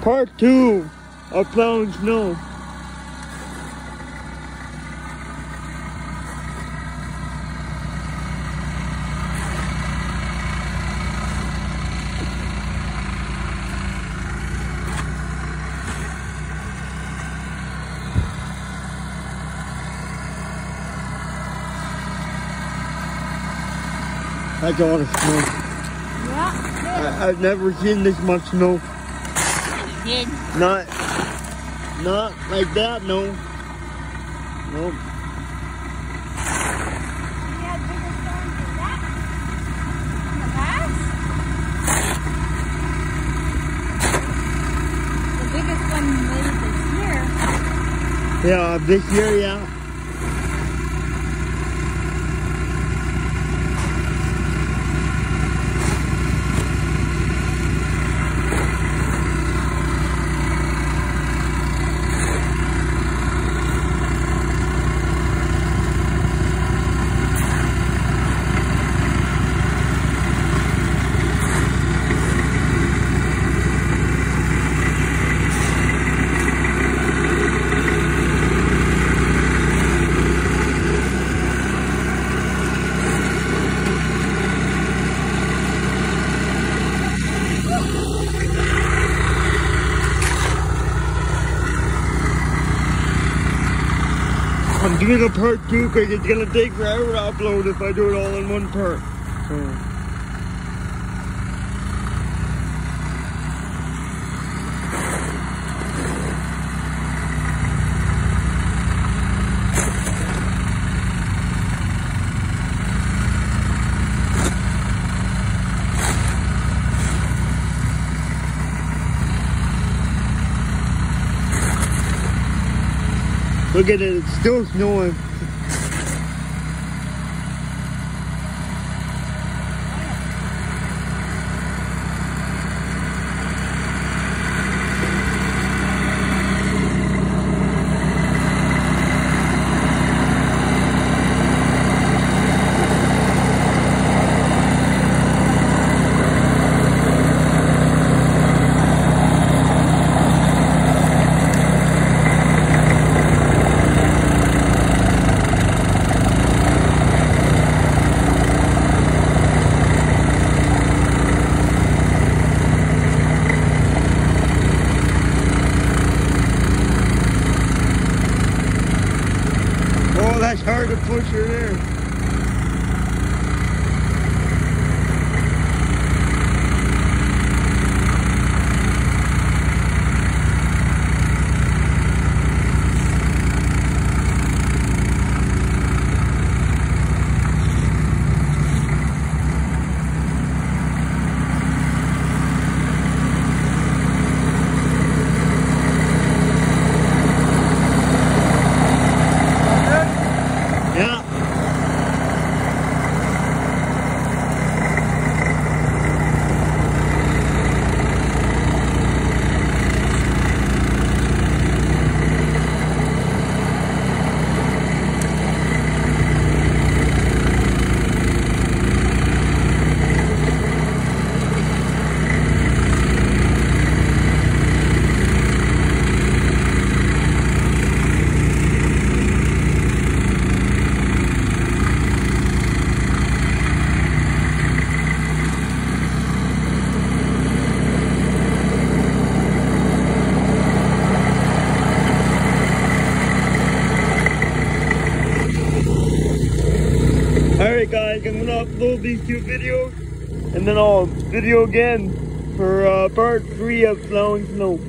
part two of plowing snow. That's the snow. Yeah. I, I've never seen this much snow. Did. Not, not like that, no. Nope. We had bigger storms that in the past. The biggest one maybe this year. Yeah, this year, yeah. I'm doing a part two because it's gonna take forever to upload if I do it all in one part. So. Look at it, it's still snowing. That's hard to push her there. Yeah. Alright guys, I'm gonna upload these two videos and then I'll video again for uh, part three of plowing snow.